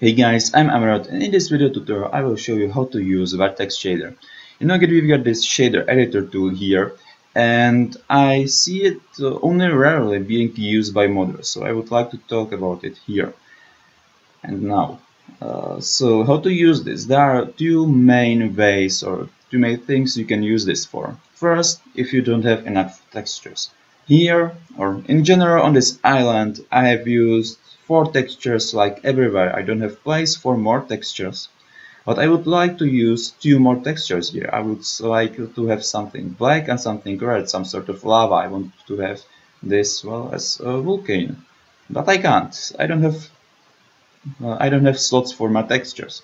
Hey guys, I'm Amaroth and in this video tutorial I will show you how to use Vertex Shader. In Noggit we've got this shader editor tool here and I see it only rarely being used by modders so I would like to talk about it here and now. Uh, so how to use this? There are two main ways or two main things you can use this for. First, if you don't have enough textures. Here, or in general on this island, I have used four textures like everywhere. I don't have place for more textures. But I would like to use two more textures here. I would like to have something black and something red, some sort of lava. I want to have this well as a volcano. But I can't. I don't have uh, I don't have slots for my textures.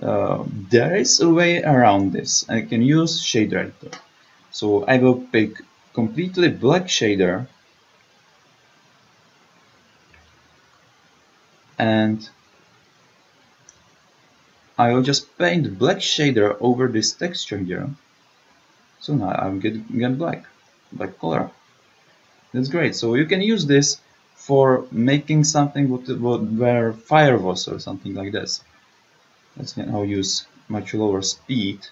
Uh, there is a way around this. I can use shader editor. So I will pick completely black shader and I will just paint black shader over this texture here. So now I'm get, get black black color. That's great. So you can use this for making something where fire was or something like this. Let's now use much lower speed.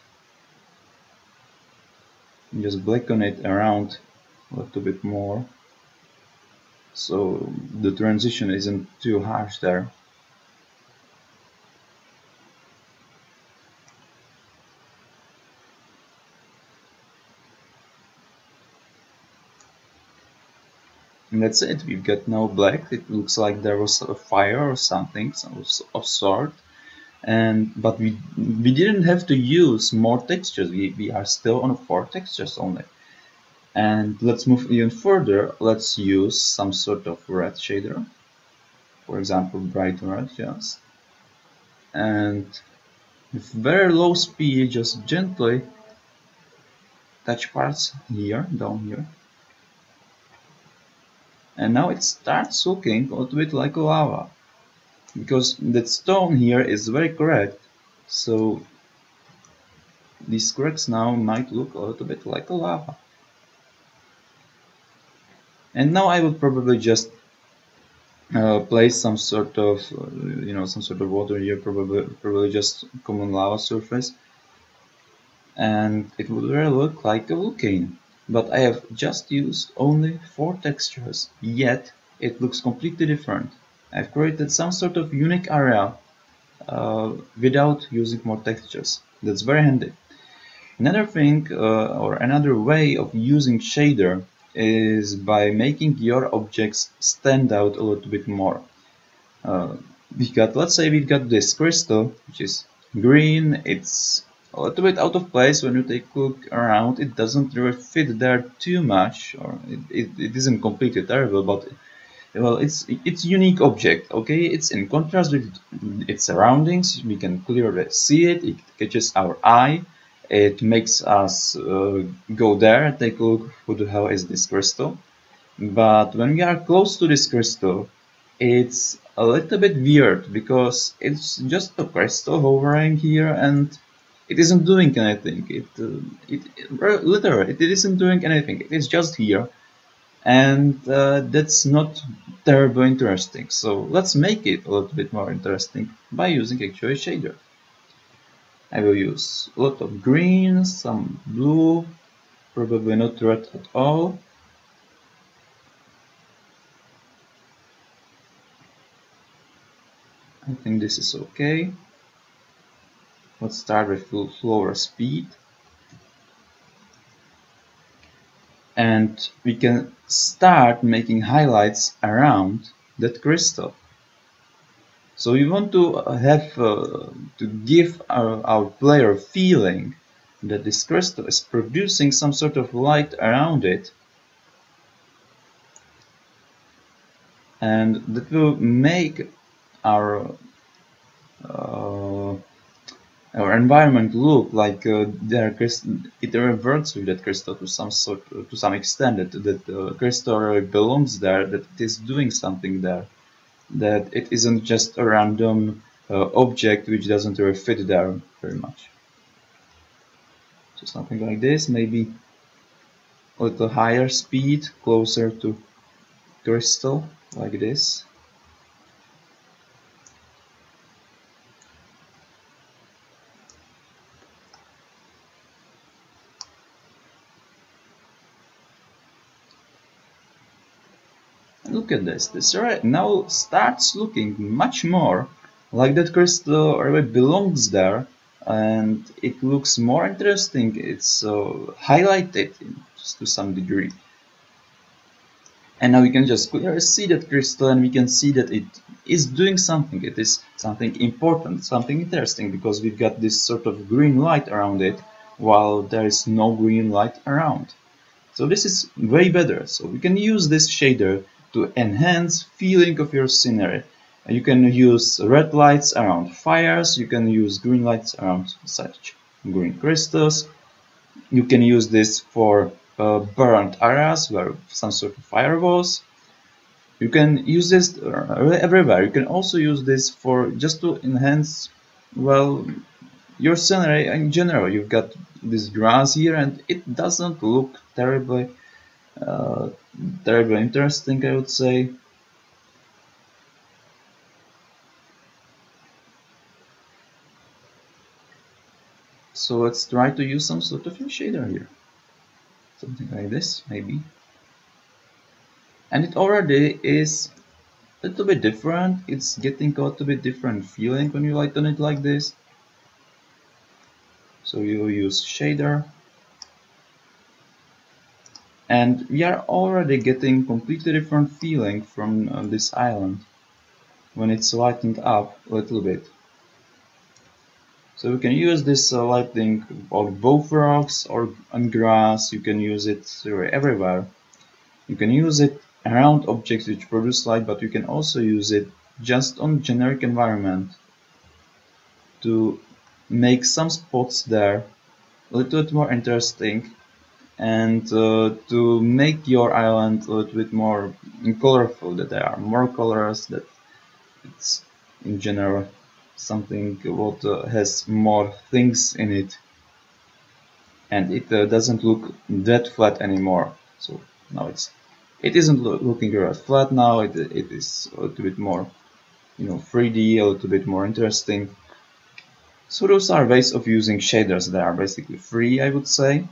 And just blacken it around a little bit more so the transition isn't too harsh there. And that's it. We've got now black. It looks like there was a fire or something of sort. And but we we didn't have to use more textures. We, we are still on four textures only and let's move even further. Let's use some sort of red shader. For example bright red just and with very low speed just gently touch parts here down here. And now it starts looking a little bit like lava. Because that stone here is very cracked so these cracks now might look a little bit like lava and now I will probably just uh, place some sort of you know some sort of water here probably probably just common lava surface and it would really look like a volcano but I have just used only four textures yet it looks completely different I've created some sort of unique area uh, without using more textures. That's very handy. Another thing uh, or another way of using shader is by making your objects stand out a little bit more. Uh, we got, let's say we got this crystal, which is green, it's a little bit out of place when you take a look around, it doesn't really fit there too much, or it, it, it isn't completely terrible, but well it's it's unique object okay? It's in contrast with its surroundings. We can clearly see it. It catches our eye it makes us uh, go there take a look who the hell is this crystal. But when we are close to this crystal it's a little bit weird because it's just a crystal hovering here and it isn't doing anything. It, uh, it, it literally it isn't doing anything. It is just here. And uh, that's not terribly interesting. So let's make it a little bit more interesting by using actually shader I will use a lot of green, some blue, probably not red at all. I think this is okay. Let's start with slower speed. And we can start making highlights around that crystal. So we want to have uh, to give our, our player a feeling that this crystal is producing some sort of light around it. And that will make our uh, our environment look like uh, there it reverts with that crystal to some sort to some extent that that uh, crystal belongs there that it is doing something there that it isn't just a random uh, object which doesn't really fit there very much. So something like this maybe a little higher speed closer to crystal like this look at this, this now starts looking much more like that crystal already belongs there and it looks more interesting, it's uh, highlighted to some degree. And now we can just clearly see that crystal and we can see that it is doing something. It is something important, something interesting because we've got this sort of green light around it while there is no green light around. So this is way better. So we can use this shader to enhance feeling of your scenery. You can use red lights around fires, you can use green lights around such green crystals. You can use this for uh, burnt areas where some sort of firewalls. You can use this uh, everywhere. You can also use this for just to enhance, well, your scenery in general. You've got this grass here and it doesn't look terribly, uh, terribly interesting, I would say. So let's try to use some sort of shader here. Something like this, maybe. And it already is a little bit different. It's getting a little bit different feeling when you light on it like this. So you use shader. And we are already getting completely different feeling from uh, this island when it's lighting up a little bit. So we can use this uh, lighting on both rocks or on grass. You can use it everywhere. You can use it around objects which produce light, but you can also use it just on generic environment to make some spots there a little bit more interesting and uh, to make your island a little bit more colorful that there are more colors that it's in general something what uh, has more things in it. And it uh, doesn't look that flat anymore. So now it's it isn't lo looking very flat now. It, it is a little bit more you know 3d a little bit more interesting. So those are ways of using shaders. That are basically free I would say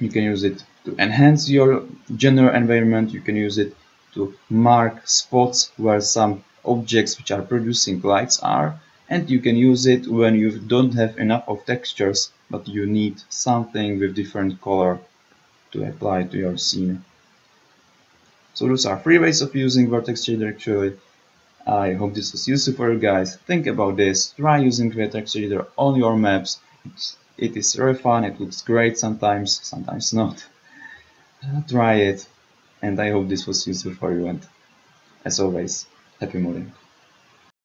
you can use it to enhance your general environment you can use it to mark spots where some objects which are producing lights are and you can use it when you don't have enough of textures but you need something with different color to apply to your scene. So those are three ways of using vertex shader actually. I hope this was useful for you guys. Think about this, try using vertex shader on your maps. It's, it is very fun, it looks great sometimes, sometimes not. Uh, try it and I hope this was useful for you and as always Happy modding.